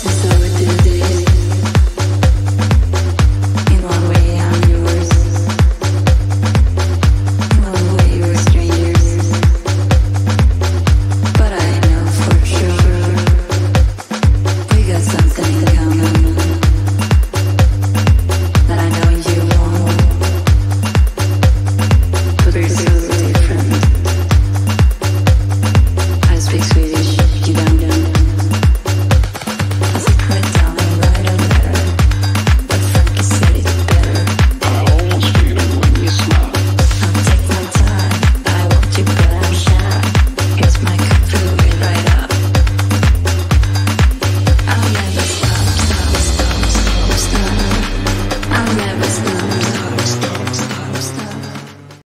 This is